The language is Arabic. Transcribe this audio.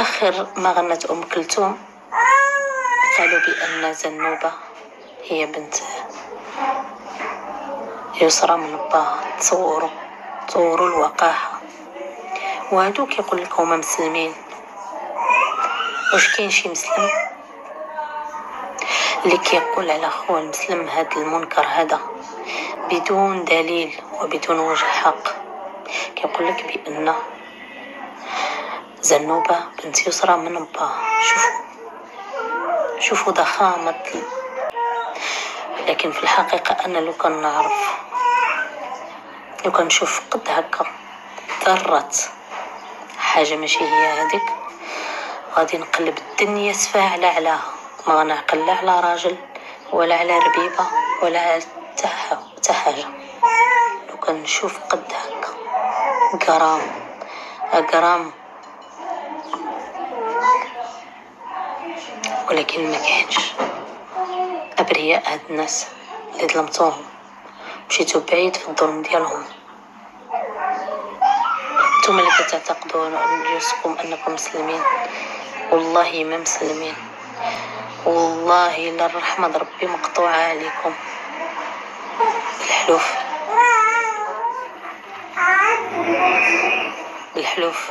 آخر ما غنت أم كلثوم. قالوا بأن زنوبة هي بنت يسرى من با تصوروا تصوروا الوقاحة. وهادو كيقول لك هما مسلمين. واش كاين شي مسلم؟ اللي كيقول على خوه المسلم هذا المنكر هذا. بدون دليل وبدون وجه حق. كيقول لك بأن زنوبة بنت يسرى من با شوفوا. شوفوا ضخامة. لكن في الحقيقة أنا لو كان نعرف لو كان نشوف قد هكا ذرة حاجة ماشي هي هذيك غادي نقلب الدنيا سفاه على علاها. ما غنعقل لا على راجل ولا على ربيبة ولا على حتى حاجة. لو كان نشوف قد هكا غرام غرام ولكن ما كاينش أبرياء هاد الناس اللي ظلمتوهم مشيتو بعيد في الظلم ديالهم. نتوما اللي كتعتقدوا راسكم أنكم مسلمين؟ والله ما مسلمين. والله إلا الرحمة ربي مقطوعة عليكم. بالحلوف بالحلوف